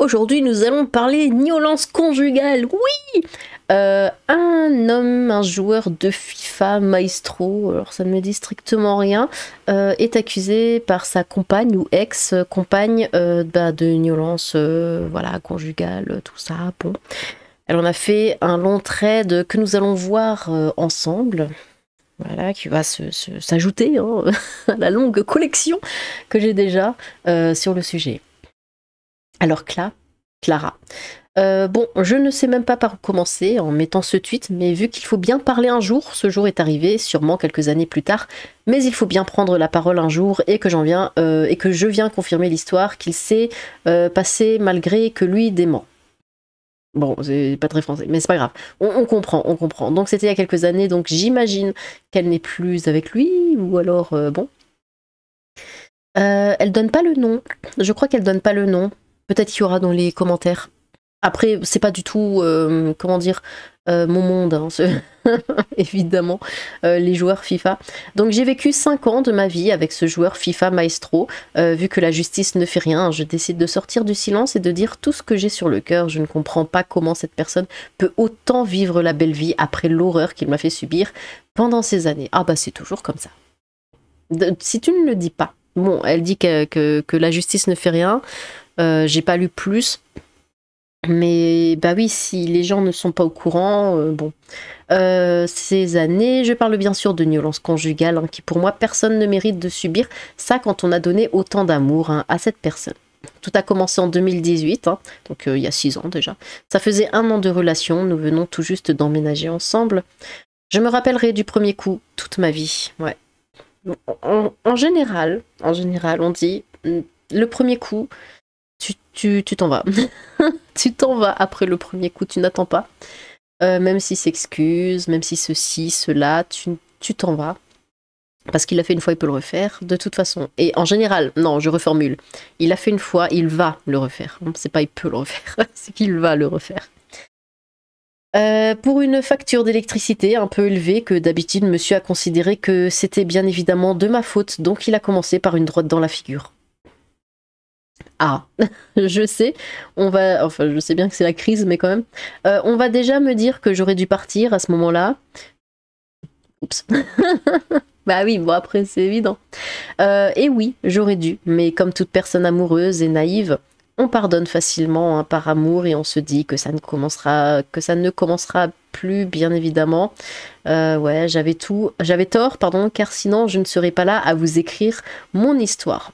aujourd'hui nous allons parler violence conjugale. Oui Euh, Un homme, un joueur de FIFA, Maestro, alors ça ne me dit strictement rien, euh, est accusé par sa compagne ou ex-compagne euh, bah, de violence voilà, conjugale, tout ça. Bon. Elle en a fait un long trade que nous allons voir ensemble. Voilà, qui va s'ajouter hein, à la longue collection que j'ai déjà sur le sujet. Alors, Cla, Clara. Euh, bon, je ne sais même pas par où commencer en mettant ce tweet, mais vu qu'il faut bien parler un jour, ce jour est arrivé, sûrement quelques années plus tard, mais il faut bien prendre la parole un jour et que j'en viens euh, et que je viens confirmer l'histoire qu'il s'est euh, passé malgré que lui dément. Bon, c'est pas très français, mais c'est pas grave. On, on comprend, on comprend. Donc c'était il y a quelques années, donc j'imagine qu'elle n'est plus avec lui, ou alors bon. Elle donne pas le nom. Je crois qu'elle donne pas le nom. Peut-être qu'il y aura dans les commentaires. Après, c'est pas du tout, euh, comment dire, euh, mon monde, hein, évidemment, euh, les joueurs FIFA. Donc j'ai vécu 5 ans de ma vie avec ce joueur FIFA Maestro. Vu que la justice ne fait rien, je décide de sortir du silence et de dire tout ce que j'ai sur le cœur. Je ne comprends pas comment cette personne peut autant vivre la belle vie après l'horreur qu'il m'a fait subir pendant ces années. Ah bah c'est toujours comme ça. Si tu ne le dis pas, bon, elle dit que la justice ne fait rien. Euh, j'ai pas lu plus. Mais bah oui, si les gens ne sont pas au courant, euh, bon. Euh, ces années, je parle bien sûr de violence conjugale, hein, qui pour moi personne ne mérite de subir ça quand on a donné autant d'amour hein, à cette personne. Tout a commencé en 2018, hein, donc il y a six ans déjà. Ça faisait un an de relation, nous venons tout juste d'emménager ensemble. Je me rappellerai du premier coup toute ma vie. Ouais. En, en général, en général, on dit mm, le premier coup, tu t'en vas. tu t'en vas après le premier coup, tu n'attends pas. Euh, même s'il s'excuse, même si ceci, cela, tu tu t'en vas. Parce qu'il l'a fait une fois, il peut le refaire, de toute façon. Et en général, non, je reformule. Il l'a fait une fois, il va le refaire. C'est pas il peut le refaire, c'est qu'il va le refaire. Euh, pour une facture d'électricité un peu élevée que d'habitude monsieur a considéré que c'était bien évidemment de ma faute, donc il a commencé par une droite dans la figure. Ah, je sais, on va, enfin je sais bien que c'est la crise, mais quand même, Euh, on va déjà me dire que j'aurais dû partir à ce moment-là. Oups. bah oui, bon après c'est évident. Euh, et oui, j'aurais dû, mais comme toute personne amoureuse et naïve, on pardonne facilement hein, par amour et on se dit que ça ne commencera, que ça ne commencera plus, bien évidemment. Euh, ouais, j'avais tout, j'avais tort, pardon, car sinon je ne serais pas là à vous écrire mon histoire.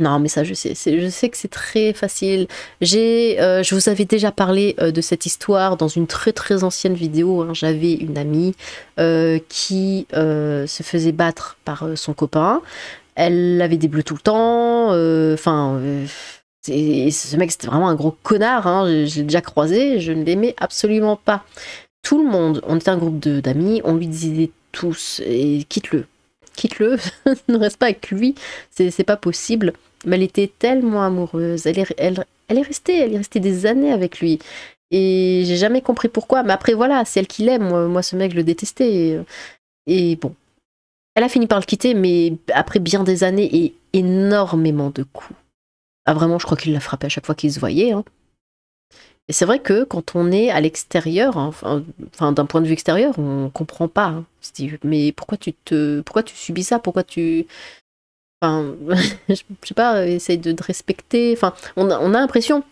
Non, mais ça, je sais. Je sais que c'est très facile. J'ai, euh, je vous avais déjà parlé euh, de cette histoire dans une très très ancienne vidéo. hein. J'avais une amie euh, qui se faisait battre par son copain. Elle avait des bleus tout le temps. Enfin, ce mec c'était vraiment un gros connard. Hein. Je, l'ai déjà croisé. Je ne l'aimais absolument pas. Tout le monde, on était un groupe d'amis. On lui disait tous et quitte-le, quitte-le, ne reste pas avec lui. C'est pas possible. Mais elle était tellement amoureuse. Elle est, restée, elle est restée des années avec lui. Et j'ai jamais compris pourquoi. Mais après, voilà, c'est elle qui l'aime. Moi, ce mec, je le détestais. Et, bon. Elle a fini par le quitter, mais après bien des années et énormément de coups. Ah, vraiment, je crois qu'il l'a frappé à chaque fois qu'ils se voyaient. hein. Et c'est vrai que quand on est à l'extérieur, hein, enfin, d'un point de vue extérieur, on comprend pas. hein. Mais pourquoi tu te, pourquoi tu subis ça? Pourquoi tu, Enfin, je sais pas, essaye de, respecter. Enfin, on a, on a l'impression,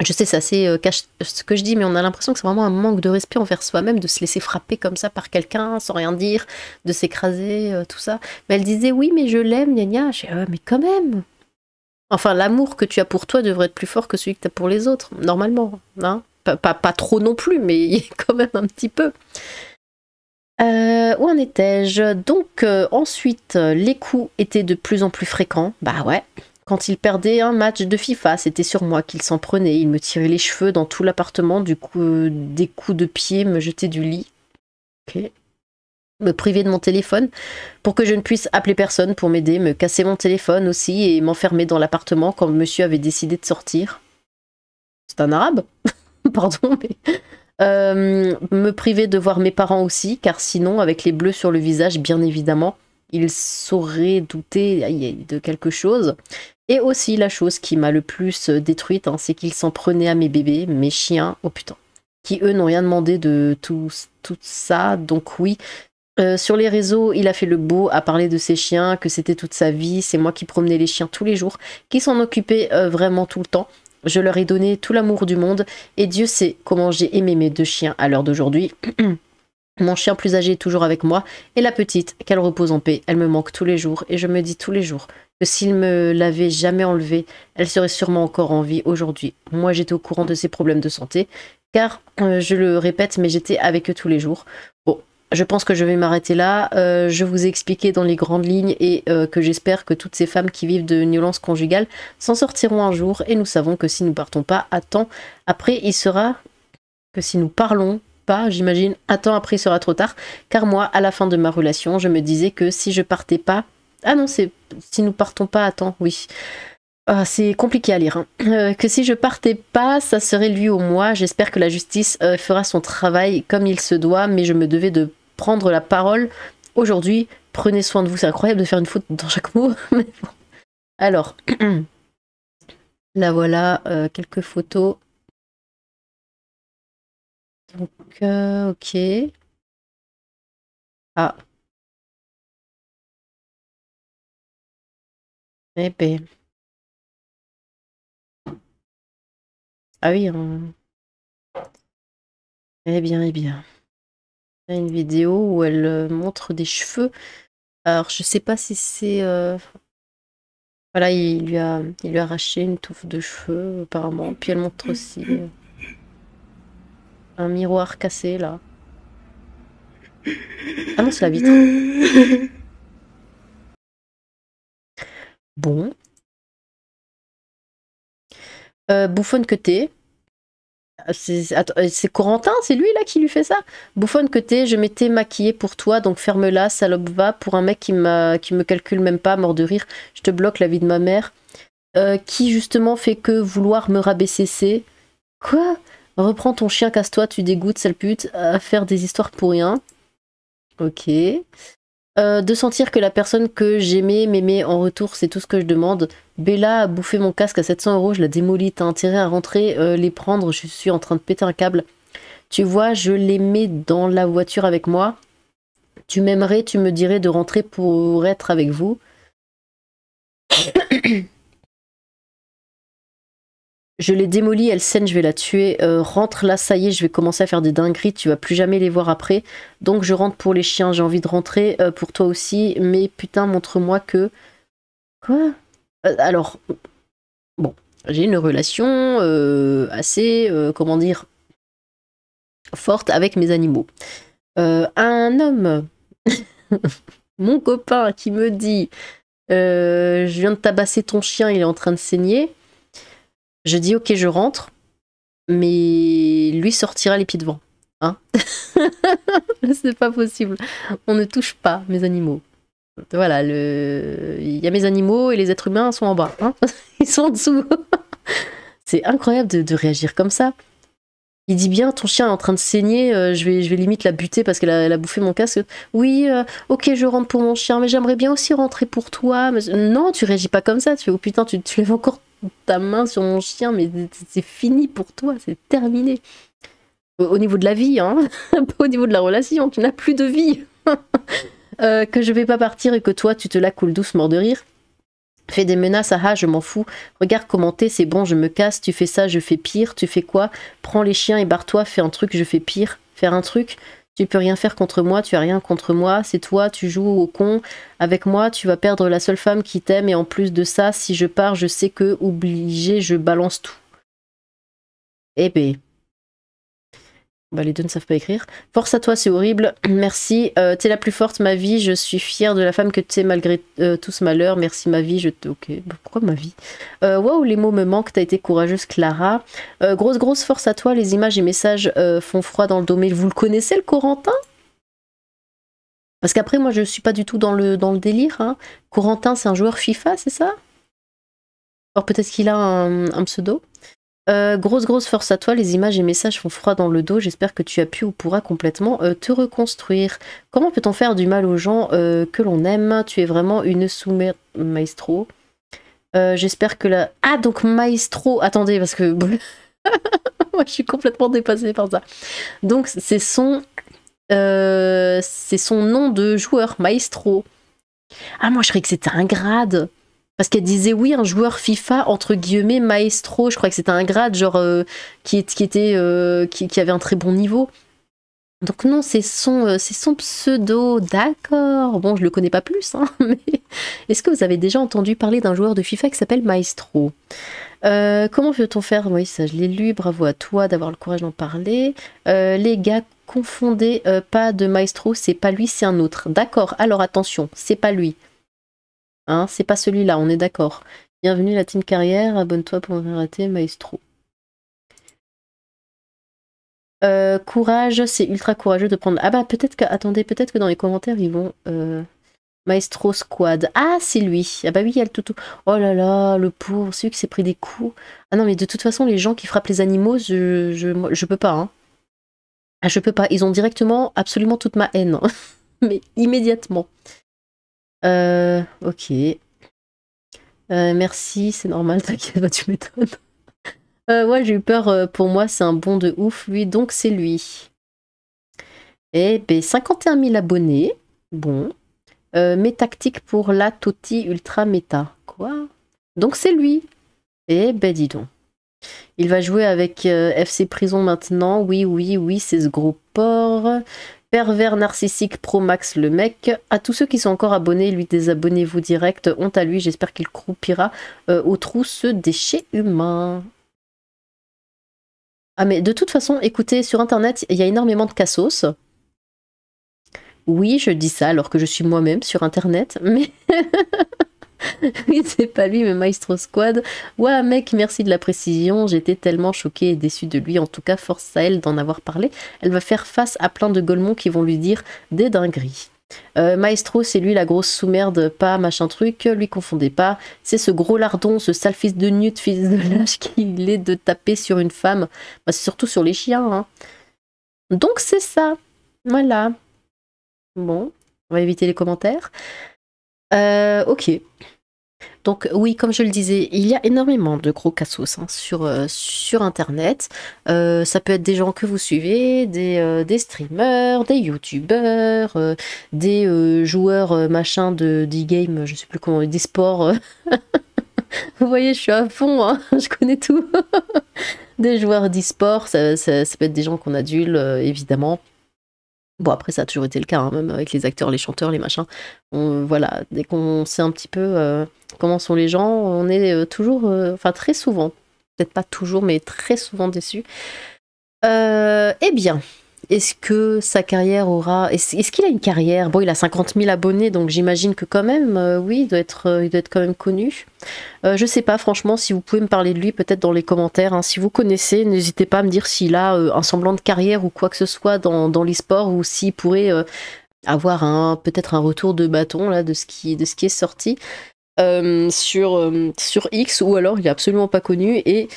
je sais, c'est assez euh, cache ce que je dis, mais on a l'impression que c'est vraiment un manque de respect envers soi-même de se laisser frapper comme ça par quelqu'un sans rien dire, de s'écraser, euh, tout ça. Mais elle disait oui, mais je l'aime, gna gna. Je dis, mais quand même. Enfin, l'amour que tu as pour toi devrait être plus fort que celui que tu as pour les autres, normalement. Hein pas, pas, pas trop non plus, mais quand même un petit peu. Euh, où en étais-je? Donc euh, ensuite, les coups étaient de plus en plus fréquents. Bah ouais. Quand il perdait un match de FIFA, c'était sur moi qu'il s'en prenait. Il me tirait les cheveux dans tout l'appartement, du coup, euh, des coups de pied, me jetait du lit. Ok. Me priver de mon téléphone pour que je ne puisse appeler personne pour m'aider, me casser mon téléphone aussi et m'enfermer dans l'appartement quand monsieur avait décidé de sortir. C'est un arabe? Pardon, mais. Euh, me priver de voir mes parents aussi, car sinon, avec les bleus sur le visage, bien évidemment, ils sauraient douter de quelque chose. Et aussi la chose qui m'a le plus détruite, hein, c'est qu'il s'en prenait à mes bébés, mes chiens, oh putain, qui eux n'ont rien demandé de tout, ça. Donc oui, euh, sur les réseaux, il a fait le beau à parler de ses chiens, que c'était toute sa vie, c'est moi qui promenais les chiens tous les jours, qui s'en occupait euh, vraiment tout le temps. Je leur ai donné tout l'amour du monde, et Dieu sait comment j'ai aimé mes deux chiens à l'heure d'aujourd'hui. Mon chien plus âgé est toujours avec moi, et la petite, qu'elle repose en paix, elle me manque tous les jours, et je me dis tous les jours que s'il me l'avait jamais enlevée, elle serait sûrement encore en vie aujourd'hui. Moi j'étais au courant de ses problèmes de santé, car, euh, je le répète, mais j'étais avec eux tous les jours. Bon, je pense que je vais m'arrêter là. Euh, je vous ai expliqué dans les grandes lignes et euh, que j'espère que toutes ces femmes qui vivent de violence conjugale s'en sortiront un jour. Et nous savons que si nous partons pas à temps, après il sera que si nous parlons pas, j'imagine, à temps après il sera trop tard. Car moi, à la fin de ma relation, je me disais que si je partais pas, ah non, c'est si nous partons pas à temps, oui. Ah, c'est compliqué à lire. Hein. Euh, que si je partais pas, ça serait lui ou moi. J'espère que la justice fera son travail comme il se doit, mais je me devais de prendre la parole aujourd'hui. Prenez soin de vous. C'est incroyable de faire une faute dans chaque mot. Alors, là voilà euh, quelques photos. Donc, euh, ok. Ah. Eh ben. Ah oui. Hein. Eh bien, eh bien une vidéo où elle euh, montre des cheveux. Alors, je sais pas si c'est... Euh, voilà, il lui, a, il lui a arraché une touffe de cheveux, apparemment. Puis elle montre aussi euh, un miroir cassé, là. Ah non, c'est la vitre. Bon. Bouffonne que t'es. Euh, c'est Corentin, c'est lui là qui lui fait ça Bouffonne que t'es, je m'étais maquillée pour toi, donc ferme-la, salope va, pour un mec qui, qui me calcule même pas, mort de rire, je te bloque la vie de ma mère. Euh, qui justement fait que vouloir me rabaisser c'est... Quoi? Reprends ton chien, casse-toi, tu dégoûtes, sale pute, à faire des histoires pour rien. Ok. Euh, de sentir que la personne que j'aimais m'aimait en retour, c'est tout ce que je demande. Bella a bouffé mon casque à 700 euros, je la démolis, t'as intérêt à rentrer, euh, les prendre, je suis en train de péter un câble. Tu vois, je les mets dans la voiture avec moi. Tu m'aimerais, tu me dirais de rentrer pour être avec vous. Je l'ai démolie, elle saigne, je vais la tuer. Euh, rentre là, ça y est, je vais commencer à faire des dingueries, tu vas plus jamais les voir après. Donc je rentre pour les chiens, j'ai envie de rentrer euh, pour toi aussi, mais putain, montre-moi que... Quoi? Euh, Alors, bon, j'ai une relation assez, comment dire, forte avec mes animaux. un homme, mon copain qui me dit, je viens de tabasser ton chien, il est en train de saigner. Je dis ok, je rentre, mais lui sortira les pieds devant. Hein C'est pas possible. On ne touche pas mes animaux. Voilà, le... il y a mes animaux et les êtres humains sont en bas. Hein Ils sont en dessous. C'est incroyable de, réagir comme ça. Il dit bien, ton chien est en train de saigner, euh, je, vais, je vais limite la buter parce qu'elle a, bouffé mon casque. Oui, euh, ok, je rentre pour mon chien, mais j'aimerais bien aussi rentrer pour toi. Non, tu réagis pas comme ça. Tu fais, oh putain, tu, tu lèves encore ta main sur mon chien, mais c'est fini pour toi, c'est terminé. Au, niveau de la vie, hein, pas au niveau de la relation, tu n'as plus de vie. Euh, que je vais pas partir et que toi tu te la coules douce de rire. Fais des menaces, ah je m'en fous. Regarde commenter, c'est bon, je me casse, tu fais ça, je fais pire, tu fais quoi? Prends les chiens et barre-toi, fais un truc, je fais pire. Faire un truc, tu peux rien faire contre moi, tu as rien contre moi, c'est toi, tu joues au con. Avec moi, tu vas perdre la seule femme qui t'aime et en plus de ça, si je pars, je sais que, obligé, je balance tout. Eh ben, bah, les deux ne savent pas écrire. Force à toi, c'est horrible. Merci. Euh, t'es la plus forte, ma vie. Je suis fière de la femme que tu es malgré euh, tout ce malheur. Merci, ma vie. Je. Ok, bah, pourquoi ma vie? Euh, Waouh, les mots me manquent. T'as été courageuse, Clara. grosse, grosse force à toi. Les images et messages font froid dans le dos. Mais vous le connaissez, le Corentin? Parce qu'après, moi, je suis pas du tout dans le, délire. Hein. Corentin, c'est un joueur FIFA, c'est ça? Alors peut-être qu'il a un pseudo euh, grosse grosse force à toi, les images et messages font froid dans le dos, j'espère que tu as pu ou pourras complètement euh, te reconstruire. Comment peut-on faire du mal aux gens euh, que l'on aime? Tu es vraiment une maestro. J'espère que la... Ah, donc Maestro... Attendez, parce que... Moi, je suis complètement dépassée par ça. Donc, c'est son... C'est son nom de joueur, Maestro. Ah, moi, je croyais que c'était un grade. Parce qu'elle disait, oui, un joueur FIFA, entre guillemets, Maestro. Je croyais que c'était un grade, genre, euh, qui, était, qui, qui avait un très bon niveau. Donc non, c'est son, euh, son pseudo, d'accord. Bon, je le connais pas plus, hein, mais est-ce que vous avez déjà entendu parler d'un joueur de FIFA qui s'appelle Maestro? Euh, Comment veut-on faire? Oui, ça je l'ai lu, bravo à toi d'avoir le courage d'en parler. Euh, les gars, confondez pas de Maestro, c'est pas lui, c'est un autre. D'accord, alors attention, c'est pas lui. Hein, c'est pas celui-là, on est d'accord. Bienvenue la team carrière, abonne-toi pour rater Maestro. Euh, courage, c'est ultra courageux de prendre. Ah bah peut-être que. Attendez, peut-être que dans les commentaires ils vont. Euh, Maestro Squad. Ah, c'est lui. Ah bah oui, il y a le toutou. Oh là là, le pauvre, celui qui s'est pris des coups. Ah non, mais de toute façon, les gens qui frappent les animaux, je, je, je peux pas. Hein. Ah, je peux pas. Ils ont directement absolument toute ma haine. mais immédiatement. Euh, ok. merci, c'est normal, t'inquiète, tu m'étonnes. Euh, j'ai eu peur. Euh, pour moi, c'est un bon de ouf, lui. Donc, c'est lui. Eh ben, 51 000 abonnés. Bon. Euh, mes tactiques pour la Toti Ultra Méta. Quoi? Donc, c'est lui. Eh ben, dis donc. Il va jouer avec FC Prison maintenant. Oui, oui, oui, c'est ce gros porc. Pervers narcissique Pro Max le mec. À tous ceux qui sont encore abonnés, lui désabonnez-vous direct. Honte à lui, j'espère qu'il croupira au trou ce déchet humain. Ah mais de toute façon, écoutez, sur internet, il y a énormément de cassos. Oui, je dis ça alors que je suis moi-même sur internet, mais... oui, c'est pas lui, mais Maestro Squad. Ouais, mec, merci de la précision. J'étais tellement choquée et déçue de lui. En tout cas, force à elle d'en avoir parlé. Elle va faire face à plein de golemons qui vont lui dire des dingueries. Euh, Maestro, c'est lui la grosse sous-merde, pas machin truc, lui confondez pas. C'est ce gros lardon, ce sale fils de nut, fils de lâche qu'il est de taper sur une femme. Bah, c'est surtout sur les chiens. Hein. Donc c'est ça. Voilà. Bon, on va éviter les commentaires. Euh, ok. Donc oui, comme je le disais, il y a énormément de gros cassos hein, sur, euh, sur Internet. Euh, ça peut être des gens que vous suivez, des, euh, streamers, des youtubeurs, des joueurs machin de d'e-game, je sais plus comment, des sports. vous voyez, je suis à fond, hein, je connais tout. des joueurs d'e-sport, ça, ça, peut être des gens qu'on adule, évidemment. Bon, après, ça a toujours été le cas, hein, même avec les acteurs, les chanteurs, les machins. voilà, dès qu'on sait un petit peu comment sont les gens, on est euh, toujours, euh, enfin très souvent, peut-être pas toujours, mais très souvent déçu. Euh, eh bien, est-ce que sa carrière aura. Est-ce qu'il a une carrière? Bon, il a 50 000 abonnés, donc j'imagine que quand même, oui, il doit, être, il doit être quand même connu. je sais pas, franchement, si vous pouvez me parler de lui, peut-être dans les commentaires. Hein. Si vous connaissez, n'hésitez pas à me dire s'il a un semblant de carrière ou quoi que ce soit dans, dans l'e-sport ou s'il pourrait avoir un peut-être un retour de bâton là, de, ce qui, de ce est sorti. Euh, sur, euh, sur X ou alors il est absolument pas connu et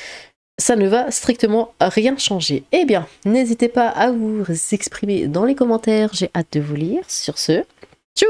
ça ne va strictement rien changer. Eh bien, n'hésitez pas à vous exprimer dans les commentaires, j'ai hâte de vous lire. Sur ce, tchou